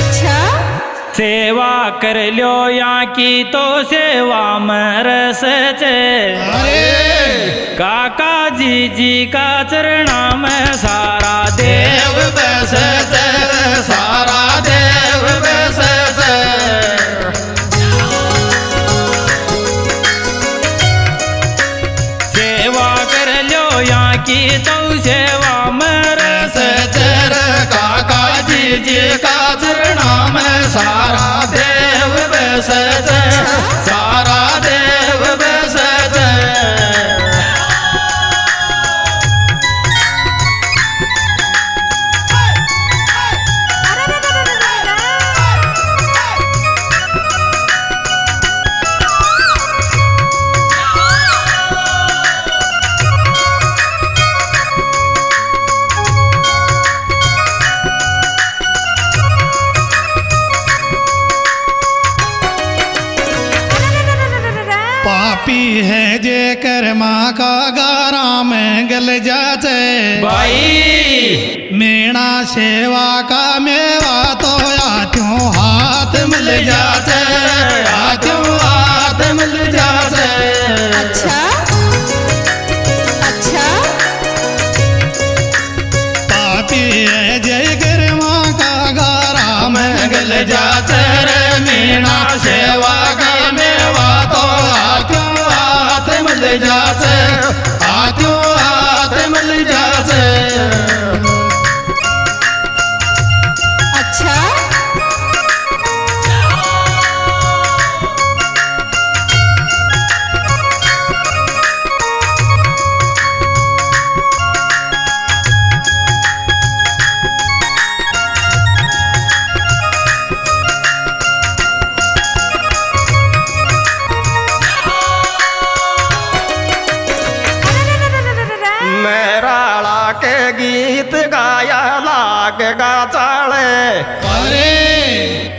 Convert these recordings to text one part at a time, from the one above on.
अच्छा सेवा कर लो यहाँ की तो सेवा में रस काका जी जी का चरणा में सारा। का गारा में गल जाते। भाई। मीणा सेवा का मेवा तो या क्यों हाथ मिल जाते अरे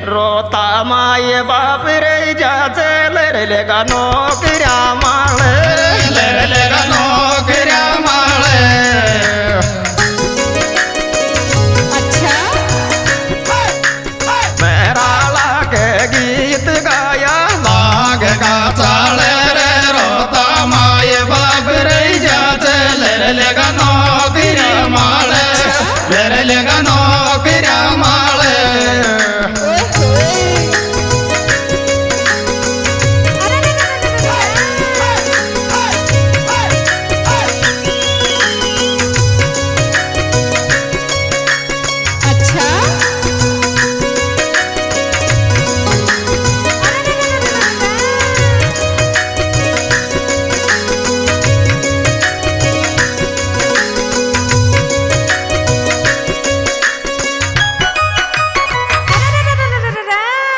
रोता माये बाप रे जाचे लेगा नौकरिया माले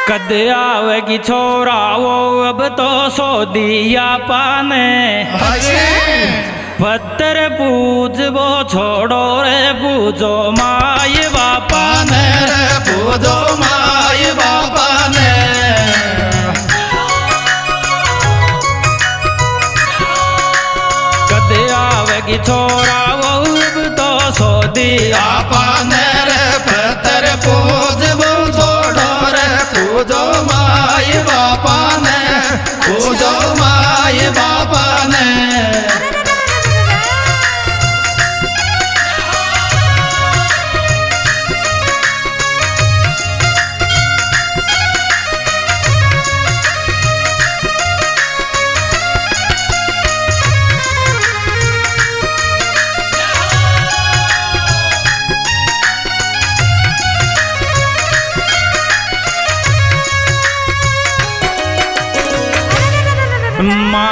कद आवेगी छोरा वो अब तो सो दिया पाने पत्थर पूज वो छोड़ो रे पूजो माय बापा ने रे पूजो माय बापा ने कद आवेगी छोरा वो अब तो सो दिया आपा ने रे पत्थर पूज बापा ने हो जाओ माए बापा ने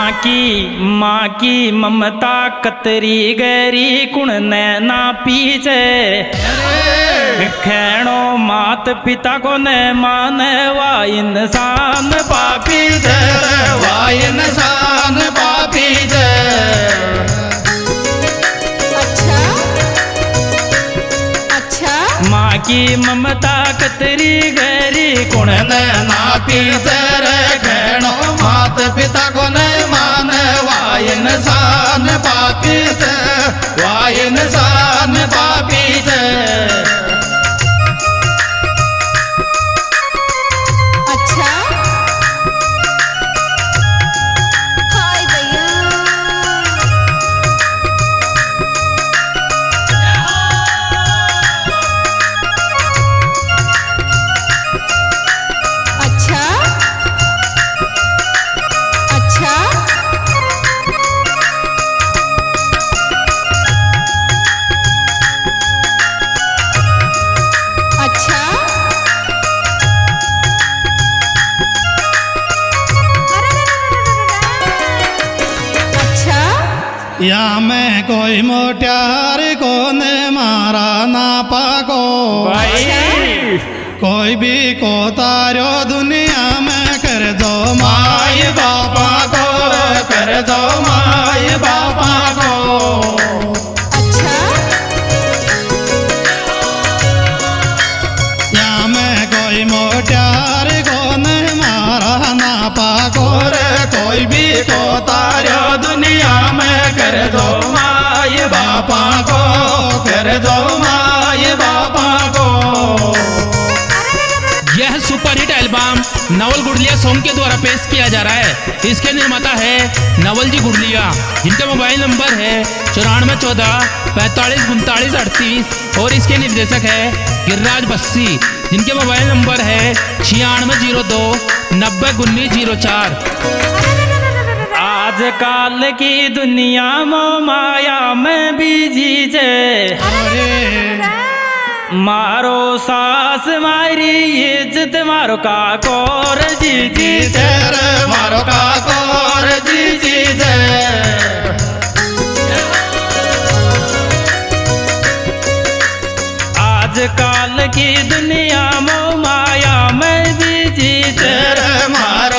माँ की माँ की ममता कतरी गहरी कुण नैना पीछे। खेणो मात पिता को न माने वा इंसान पापी जे। रे वा इंसान पापी जे। अच्छा? अच्छा? माँ की ममता कतरी गहरी कुण ने ना पीछे। रे खेणो मात पिता को वायन या मैं कोई मोट्यार को ने मारा ना पाको? कोई भी को तारो दुनिया में कर दो माय बापा को कर दो माय बापा को। अच्छा। या मैं कोई मोट्यार को ने मारा ना पाको? रे कोई भी को तारो दुनिया कर दो माय बापा को कर दो माय बापा को। यह superhit album Naval Gudliya song के द्वारा पेश किया जा रहा है। इसके निर्माता है नवल जी गुड़लिया, जिनका मोबाइल नंबर है चौरानवे चौदह पैंतालीस उनतालीस अड़तीस और इसके निर्देशक है गिरिराज बस्सी, जिनके मोबाइल नंबर है छियानवे ज़ीरो दो नब्बे उन्नीस ज़ीरो चार। आजकल की दुनिया में माया में बीजी जे मारो सास, मारी इज़्ज़त, मारो का कोर जी जी तेरे मारो का कोर जी जी जे आजकल की दुनिया में माया में बीजी जे मारो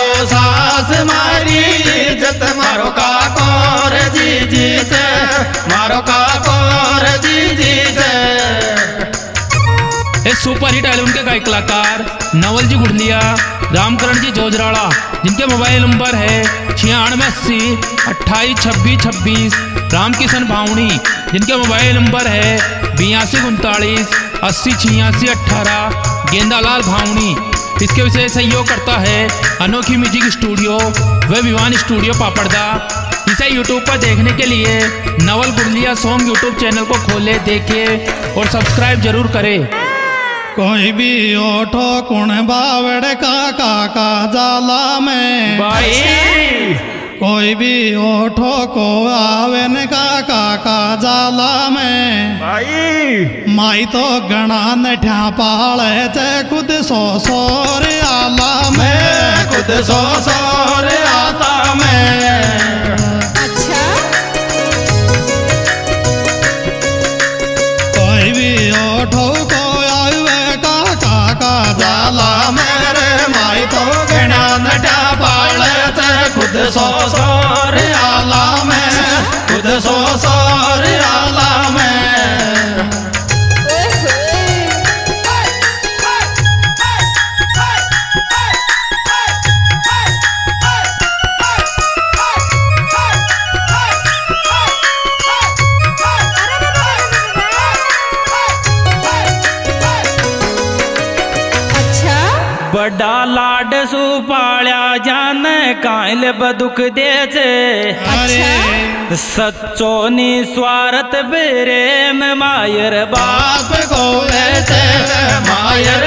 जी जी जे मारो का जी जी जे सुपरहिट एल्बम के गायक कलाकार नवल जी गुड़लिया रामकरण जी जोजराड़ा, जिनके मोबाइल नंबर है छियानवे अस्सी, अट्ठाईस, छब्बीस छब्बीस, रामकिशन भावनी, जिनके मोबाइल नंबर है बयासी, उनतालीस, अस्सी, छियासी अट्ठारह गेंदालाल भावनी। इसके विषय सहयोग करता है अनोखी म्यूज़िक स्टूडियो व विवान स्टूडियो पापड़दा इसे यूट्यूब पर देखने के लिए Naval Gudliya song YouTube channel को खोले देखे और सब्सक्राइब ज़रूर करें। कोई भी ओठो कुण बावड़ का काका जाला में। भाई। कोई भी ओठो को आवेन का काका जाला में। भाई। माई तो गणा नठा पाले ते खुद सो सोर आला में। खुद सो सोर आता में। बड़ा लाड सुपाळ्या जान कायल बदुख देचे अरे सच्चो बेरे में मायर बाप को मायर